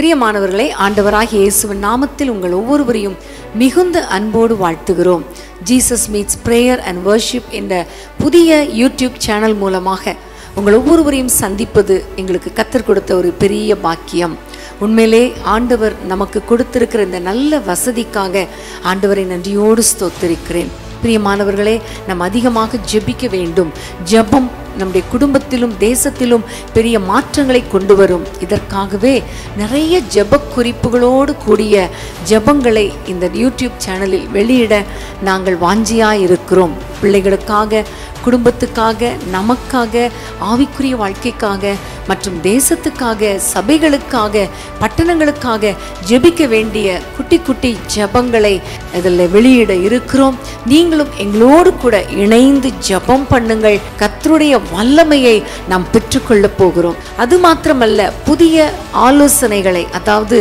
பிரியமானவர்களே ஆண்டவராகிய இயேசுவின் நாமத்தில் உங்கள் ஒவ்வொருவரையும் மிகுந்த அன்போடு வாழ்த்துகிறோம். Jesus meets prayer and worship என்ற புதிய யூடியூப் சேனல் மூலமாக உங்கள் ஒவ்வொருவரையும் சந்திப்பது எங்களுக்கு கத்தர் கொடுத்த ஒரு பெரிய பாக்கியம். உண்மையிலே ஆண்டவர் நமக்கு கொடுத்திருக்கிற இந்த நல்ல வசதிக்காக ஆண்டவரை நன்றியோடு ஸ்தோத்திருக்கிறேன். பிரியமானவர்களே நாம் அதிகமாக ஜெபிக்க வேண்டும். ஜெபம் நம்முடைய குடும்பத்திலும் தேசத்திலும் பெரிய மாற்றங்களை கொண்டு வரும். இதற்காகவே நிறைய ஜெப குறிப்புகளோடு கூடிய ஜெபங்களை இந்த யூடியூப் சேனலில் வெளியிட நாங்கள் வாஞ்சியாக இருக்கிறோம் பிள்ளைகளுக்காக குடும்பத்துக்காக நமக்காக ஆவிக்குரிய வாழ்க்கைக்காக மற்றும் தேசத்துக்காக சபைகளுக்காக பட்டணங்களுக்காக ஜெபிக்க வேண்டிய குட்டி குட்டி ஜெபங்களை இதில் வெளியிட இருக்கிறோம். நீங்களும் எங்களோடு கூட இணைந்து ஜெபம் பண்ணுங்கள். கத்தருடைய வல்லமையை நாம் பெற்றுக்கொள்ளப் போகிறோம். அது மாத்திரமல்ல புதிய ஆலோசனைகளை அதாவது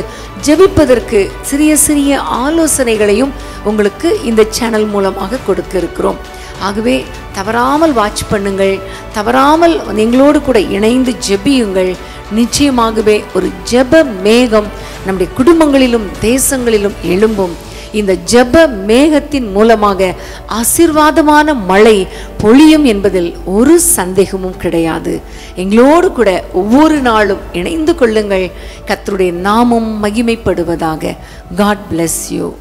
ஜெபிப்பதற்கு சிறிய சிறிய ஆலோசனைகளையும் உங்களுக்கு இந்த சேனல் மூலமாக கொடுக்க இருக்கிறோம். ஆகவே தவறாமல் வாட்ச் பண்ணுங்கள் தவறாமல் எங்களோடு கூட இணைந்து ஜெபியுங்கள். நிச்சயமாகவே ஒரு ஜெப மேகம் நம்முடைய குடும்பங்களிலும் தேசங்களிலும் எழும்பும். இந்த ஜெப மேகத்தின் மூலமாக ஆசீர்வாதமான மழை பொழியும் என்பதில் ஒரு சந்தேகமும் கிடையாது. எங்களோடு கூட ஒவ்வொரு நாளும் இணைந்து கொள்ளுங்கள். கத்தருடைய நாமம் மகிமைப்படுவதாக. God bless you